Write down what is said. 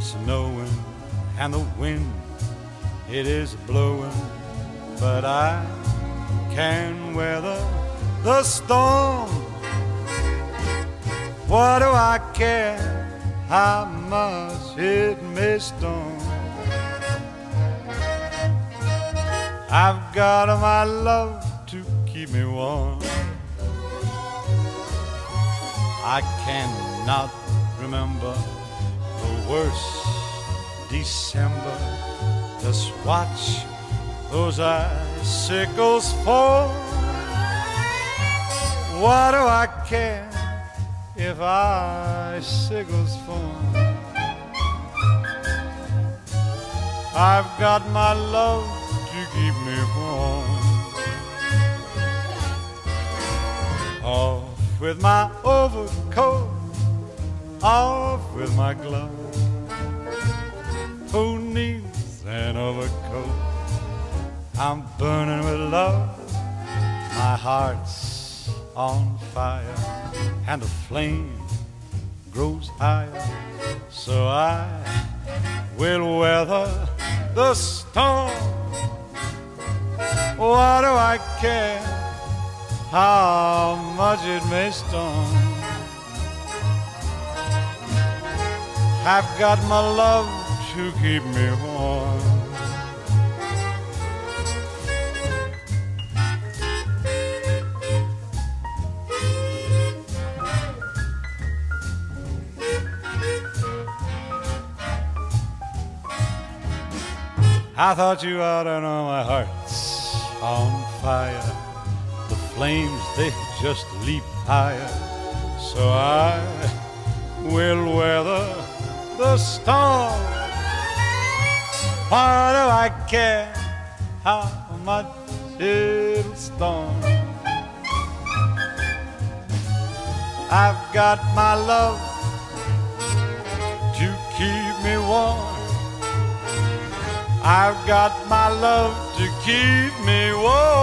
snowing and the wind it is blowing, but I can weather the storm. What do I care how much it may storm? I've got my love to keep me warm. I cannot remember the worst December. Just watch those icicles fall. What do I care if icicles fall? I've got my love to keep me warm. Off with my overcoat, off with my glove. Who needs an overcoat? I'm burning with love. My heart's on fire, and the flame grows higher. So I will weather the storm. What do I care how much it may storm? I've got my love to keep me warm. I thought you ought to know my heart's on fire. The flames, they just leap higher. So I storm. Why do I care how much it'll storm? I've got my love to keep me warm. I've got my love to keep me warm.